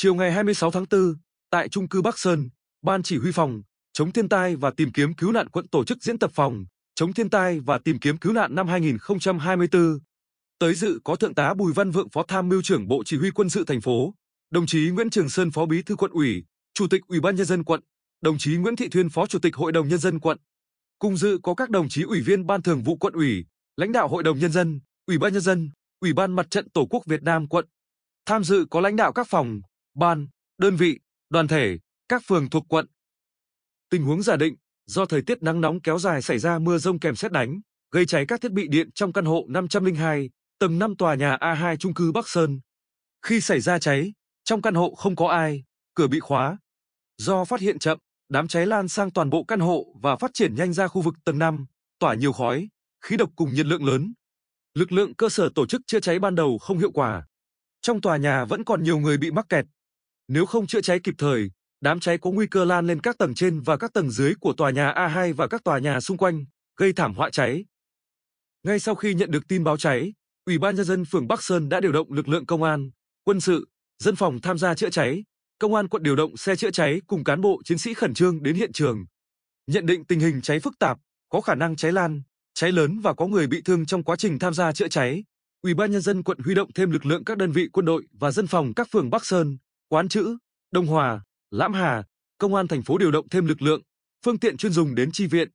Chiều ngày 26 tháng 4, tại trung cư Bắc Sơn, Ban chỉ huy phòng chống thiên tai và tìm kiếm cứu nạn quận tổ chức diễn tập phòng chống thiên tai và tìm kiếm cứu nạn năm 2024. Tới dự có Thượng tá Bùi Văn Vượng Phó Tham mưu trưởng Bộ Chỉ huy Quân sự thành phố, đồng chí Nguyễn Trường Sơn Phó Bí thư quận ủy, Chủ tịch Ủy ban nhân dân quận, đồng chí Nguyễn Thị Thuyên Phó Chủ tịch Hội đồng nhân dân quận. Cùng dự có các đồng chí ủy viên Ban Thường vụ quận ủy, lãnh đạo Hội đồng nhân dân, Ủy ban nhân dân, Ủy ban Mặt trận Tổ quốc Việt Nam quận. Tham dự có lãnh đạo các phòng, ban, đơn vị, đoàn thể, các phường thuộc quận. Tình huống giả định, do thời tiết nắng nóng kéo dài xảy ra mưa rông kèm xét đánh, gây cháy các thiết bị điện trong căn hộ 502, tầng 5 tòa nhà A2 trung cư Bắc Sơn. Khi xảy ra cháy, trong căn hộ không có ai, cửa bị khóa. Do phát hiện chậm, đám cháy lan sang toàn bộ căn hộ và phát triển nhanh ra khu vực tầng 5, tỏa nhiều khói, khí độc cùng nhiệt lượng lớn. Lực lượng cơ sở tổ chức chữa cháy ban đầu không hiệu quả. Trong tòa nhà vẫn còn nhiều người bị mắc kẹt. Nếu không chữa cháy kịp thời, đám cháy có nguy cơ lan lên các tầng trên và các tầng dưới của tòa nhà A2 và các tòa nhà xung quanh, gây thảm họa cháy. Ngay sau khi nhận được tin báo cháy, Ủy ban nhân dân phường Bắc Sơn đã điều động lực lượng công an, quân sự, dân phòng tham gia chữa cháy. Công an quận điều động xe chữa cháy cùng cán bộ chiến sĩ khẩn trương đến hiện trường. Nhận định tình hình cháy phức tạp, có khả năng cháy lan, cháy lớn và có người bị thương trong quá trình tham gia chữa cháy. Ủy ban nhân dân quận huy động thêm lực lượng các đơn vị quân đội và dân phòng các phường Bắc Sơn, Quán Chữ, Đông Hòa, Lãm Hà, công an thành phố điều động thêm lực lượng, phương tiện chuyên dùng đến chi viện.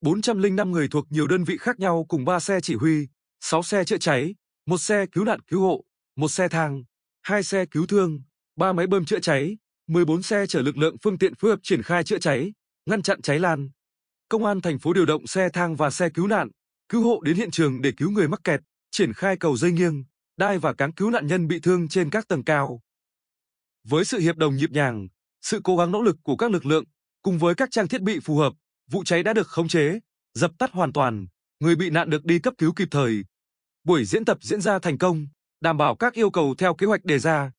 405 người thuộc nhiều đơn vị khác nhau cùng 3 xe chỉ huy, 6 xe chữa cháy, một xe cứu nạn cứu hộ, một xe thang, hai xe cứu thương, ba máy bơm chữa cháy, 14 xe chở lực lượng phương tiện phối hợp triển khai chữa cháy, ngăn chặn cháy lan. Công an thành phố điều động xe thang và xe cứu nạn, cứu hộ đến hiện trường để cứu người mắc kẹt, triển khai cầu dây nghiêng, đai và cáng cứu nạn nhân bị thương trên các tầng cao. Với sự hiệp đồng nhịp nhàng, sự cố gắng nỗ lực của các lực lượng, cùng với các trang thiết bị phù hợp, vụ cháy đã được khống chế, dập tắt hoàn toàn, người bị nạn được đi cấp cứu kịp thời. Buổi diễn tập diễn ra thành công, đảm bảo các yêu cầu theo kế hoạch đề ra.